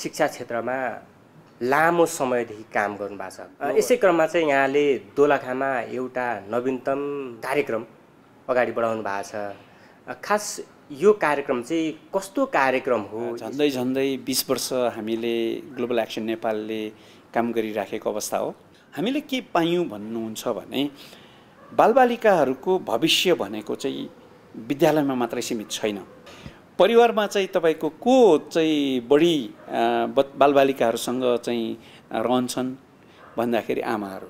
शिक्षा क्षेत्रमा लामो समयदेखि काम गर्नुभएको छ। यसै क्रममा चाहिँ यहाँले दोलखामा एउटा नवीनतम कार्यक्रम अगाडि बढाउनु भएको छ। खास यो कार्यक्रम चाहिँ कस्तो कार्यक्रम हो? झन्डै झन्डै बिस वर्ष हामीले ग्लोबल एक्सन नेपालले काम गरिराखेको अवस्था हो। हामीले के पायौँ भन्नुहुन्छ भने बालबालिकाहरूको भविष्य भनेको चाहिँ विद्यालयमा मात्रै सीमित छैन। परिवारमा चाहिँ तपाईँको को चाहिँ बढी बालबालिकाहरूसँग चाहिँ रहन्छन् भन्दाखेरि आमाहरू।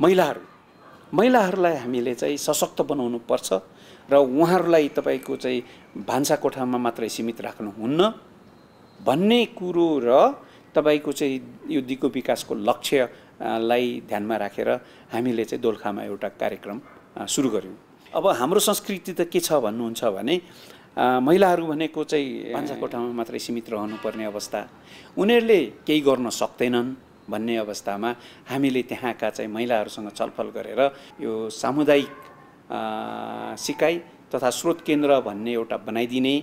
महिलाहरू। महिलाहरूलाई हामीले चाहिँ सशक्त बनाउनु पर्छ र उहाँहरूलाई तपाईँको चाहिँ भान्सा कोठामा मात्रै सीमित राख्नुहुन्न भन्ने कुरो र तपाईँको चाहिँ यो दिगो विकासको लक्ष्यलाई ध्यानमा राखेर हामीले चाहिँ दोलखामा एउटा कार्यक्रम सुरु गऱ्यौँ अब हाम्रो संस्कृति त के छ भन्नुहुन्छ भने महिलाहरू भनेको चाहिँ भान्सा कोठामा मात्रै सीमित रहनुपर्ने अवस्था। उनीहरूले केही गर्न सक्दैनन् भन्ने अवस्थामा हामीले त्यहाँका चाहिँ महिलाहरूसँग छलफल गरेर यो सामुदायिक सिकाइ तथा स्रोत केन्द्र भन्ने एउटा बनाइदिने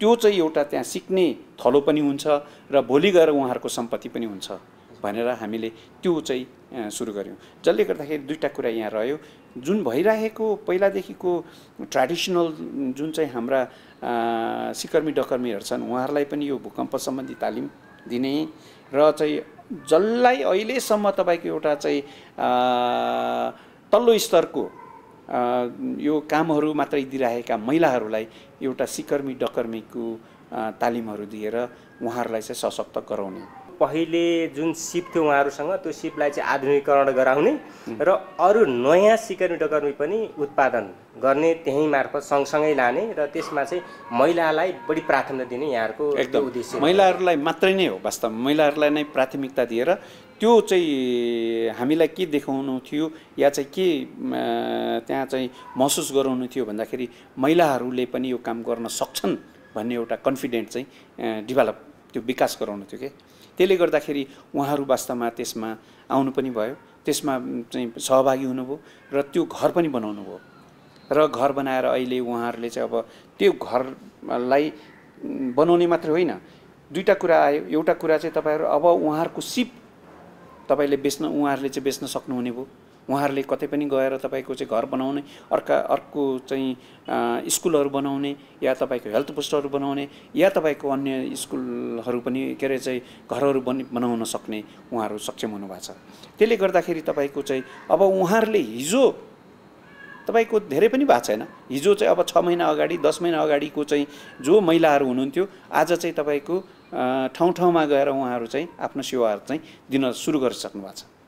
त्यो चाहिँ एउटा त्यहाँ सिक्ने थलो पनि हुन्छ र भोलि गएर उहाँहरूको सम्पत्ति पनि हुन्छ। भनेर हामीले त्यो चाहिँ सुरु गऱ्यौँ। जसले गर्दाखेरि दुईवटा कुरा यहाँ रह्यो। जुन भइरहेको पहिलादेखिको ट्रेडिसनल जुन चाहिँ हाम्रा सिकर्मी डकर्मीहरू छन् उहाँहरूलाई पनि यो भूकम्प सम्बन्धी तालिम दिने र चाहिँ जसलाई अहिलेसम्म तपाईँको एउटा चाहिँ तल्लो स्तरको यो कामहरू मात्रै दिइरहेका महिलाहरूलाई एउटा सिकर्मी डकर्मीको तालिमहरू दिएर उहाँहरूलाई चाहिँ सशक्त गराउने पहिले जुन सिप थियो उहाँहरूसँग त्यो सिपलाई चाहिँ आधुनिकरण गराउने र अरू नयाँ सिकर्मी डकर्मी पनि उत्पादन गर्ने त्यही मार्फत सँगसँगै लाने र त्यसमा चाहिँ महिलालाई बढी प्राथमिकता दिने यहाँहरूको एकदम। उद्देश्य महिलाहरूलाई मात्रै नै हो वास्तवमा। महिलाहरूलाई नै प्राथमिकता दिएर त्यो चाहिँ हामीलाई के देखाउनु थियो या चाहिँ के त्यहाँ चाहिँ महसुस गराउनु थियो भन्दाखेरि महिलाहरूले पनि यो काम गर्न सक्छन् भन्ने एउटा कन्फिडेन्ट चाहिँ डेभलप त्यो विकास गराउनु थियो कि? त्यसले गर्दाखेरि उहाँहरू वास्तवमा त्यसमा आउनु पनि भयो। त्यसमा चाहिँ सहभागी हुनुभयो र त्यो घर पनि बनाउनु भयो। र घर बनाएर अहिले उहाँहरूले चाहिँ अब त्यो घरलाई बनाउने मात्रै होइन। दुईवटा कुरा आयो एउटा कुरा चाहिँ तपाईँहरू अब उहाँहरूको सिप तपाईँले बेच्न उहाँहरूले चाहिँ बेच्न सक्नुहुने भयो। उहाँहरूले कतै पनि गएर तपाईँको चाहिँ घर बनाउने अर्का अर्को चाहिँ स्कुलहरू बनाउने या तपाईँको हेल्थ पोस्टहरू बनाउने या तपाईँको अन्य स्कुलहरू पनि के अरे चाहिँ घरहरू बनि बनाउन सक्ने उहाँहरू सक्षम हुनुभएको छ। त्यसले गर्दाखेरि तपाईँको चाहिँ अब उहाँहरूले हिजो तपाईँको धेरै पनि भएको छैन। हिजो चाहिँ अब छ महिना अगाडि दस महिना अगाडिको चाहिँ जो महिलाहरू हुनुहुन्थ्यो आज चाहिँ तपाईँको ठाउँ ठाउँमा गएर उहाँहरू चाहिँ आफ्नो सेवाहरू चाहिँ दिन सुरु गरिसक्नु भएको छ।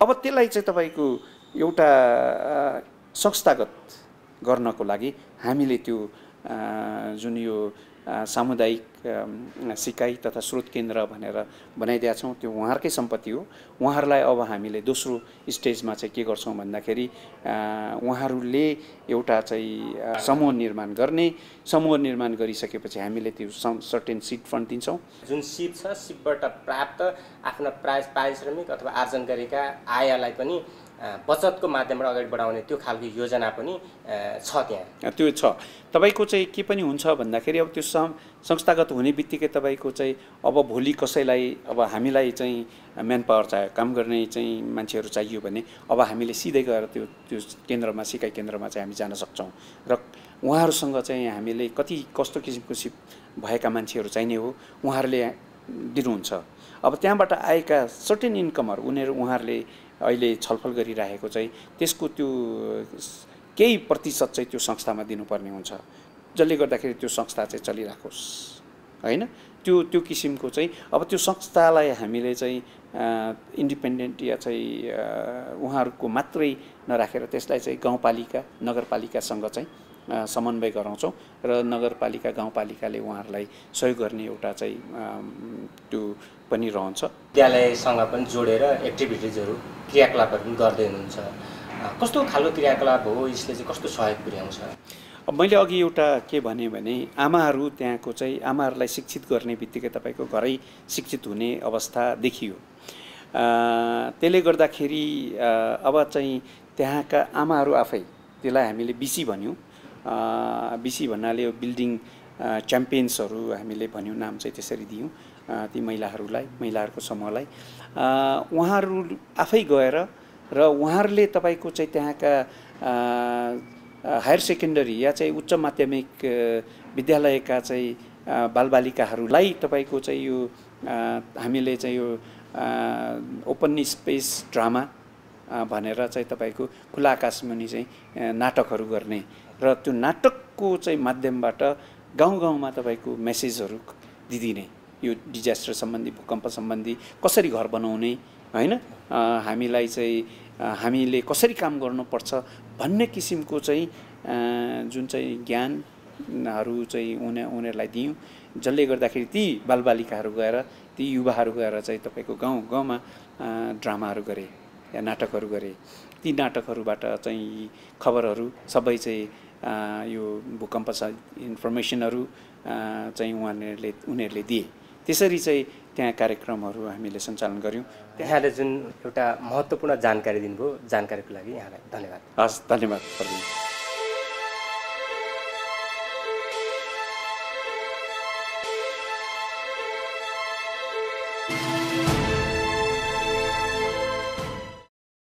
अब त्यसलाई चाहिँ तपाईँको एउटा संस्थागत गर्नको लागि हामीले त्यो जुन यो सामुदायिक सिकाइ तथा स्रोत केन्द्र भनेर बनाइदिएका छौँ। त्यो उहाँहरूकै सम्पत्ति हो। उहाँहरूलाई अब हामीले दोस्रो स्टेजमा चाहिँ के गर्छौँ भन्दाखेरि उहाँहरूले एउटा चाहिँ समूह निर्माण गर्ने। समूह निर्माण गरिसकेपछि हामीले त्यो सर्टेन सिट फन्ड दिन्छौँ। जुन सिप छ सिपबाट प्राप्त आफ्ना प्राय पारिश्रमिक अथवा आर्जन गरेका आयलाई पनि बचतको माध्यमबाट अगाडि बढाउने त्यो खालको योजना पनि छ त्यहाँ। त्यो छ। तपाईँको चाहिँ के पनि हुन्छ भन्दाखेरि अब त्यो संस्थागत हुने बित्तिकै तपाईँको चाहिँ अब भोलि कसैलाई अब हामीलाई चाहिँ म्यान पावर चाहियो काम गर्ने चाहिँ मान्छेहरू चाहियो भने अब हामीले सिधै गएर त्यो त्यो केन्द्रमा सिकाइ केन्द्रमा चाहिँ हामी जान सक्छौँ। र उहाँहरूसँग चाहिँ हामीले कति कस्तो किसिमको सिप भएका मान्छेहरू चाहिने हो उहाँहरूले दिनुहुन्छ। अब त्यहाँबाट आएका सर्टेन इन्कमहरू उनीहरू उहाँहरूले अहिले छलफल गरिरहेको चाहिँ त्यसको त्यो केही प्रतिशत चाहिँ त्यो संस्थामा दिनुपर्ने हुन्छ। जसले गर्दाखेरि त्यो संस्था चाहिँ चलिराखोस्। होइन? त्यो त्यो किसिमको चाहिँ अब त्यो संस्थालाई हामीले चाहिँ इन्डिपेन्डेन्ट या चाहिँ उहाँहरूको मात्रै नराखेर त्यसलाई चाहिँ गाउँपालिका नगरपालिकासँग चाहिँ समन्वय गराउँछौँ। र नगरपालिका गाउँपालिकाले उहाँहरूलाई सहयोग गर्ने एउटा चाहिँ त्यो पनि रहन्छ विद्यालयसँग पनि जोडेर एक्टिभिटिजहरू क्रियाकलापहरू पनि गर्दै हुनुहुन्छ। कस्तो खालको क्रियाकलाप हो? यसले चाहिँ कस्तो सहयोग पुर्याउँछ? मैले अघि एउटा के भने भने आमाहरू त्यहाँको चाहिँ आमाहरूलाई शिक्षित गर्ने बित्तिकै तपाईँको घरै शिक्षित हुने अवस्था देखियो। त्यसले गर्दाखेरि अब चाहिँ त्यहाँका आमाहरू आफै त्यसलाई हामीले बिसी भन्यौँ। बिसी भन्नाले यो बिल्डिङ च्याम्पियन्सहरू हामीले भन्यौँ नाम चाहिँ त्यसरी दियौँ। ती महिलाहरूलाई महिलाहरूको समूहलाई। उहाँहरू आफै गएर र उहाँहरूले तपाईँको चाहिँ त्यहाँका हायर सेकेन्डरी या चाहिँ उच्च माध्यमिक विद्यालयका चाहिँ बालबालिकाहरूलाई तपाईँको चाहिँ यो हामीले चाहिँ यो ओपन स्पेस ड्रामा भनेर चाहिँ तपाईँको खुला आकाशमुनि चाहिँ नाटकहरू गर्ने। र त्यो नाटकको चाहिँ माध्यमबाट गाउँ गाउँमा तपाईँको मेसेजहरू दिदिने। यो डिजास्टर सम्बन्धी भूकम्प सम्बन्धी कसरी घर बनाउने होइन? हामीलाई चाहिँ हामीले कसरी काम गर्नुपर्छ भन्ने किसिमको चाहिँ जुन चाहिँ ज्ञानहरू चाहिँ उनी उनीहरूलाई दियौँ जसले गर्दाखेरि ती बालबालिकाहरू गएर ती युवाहरू गएर चाहिँ तपाईँको गाउँ गाउँमा ड्रामाहरू गरे या नाटकहरू गरे। ती नाटकहरूबाट चाहिँ खबरहरू सबै चाहिँ यो भूकम्प इन्फर्मेसनहरू चाहिँ उहाँहरूले उनीहरूले दिए। त्यसरी चाहिँ त्यहाँ कार्यक्रमहरू हामीले सञ्चालन गऱ्यौँ। यहाँले जुन एउटा महत्त्वपूर्ण जानकारी दिनुभयो जानकारीको लागि यहाँलाई धन्यवाद। हस् धन्यवाद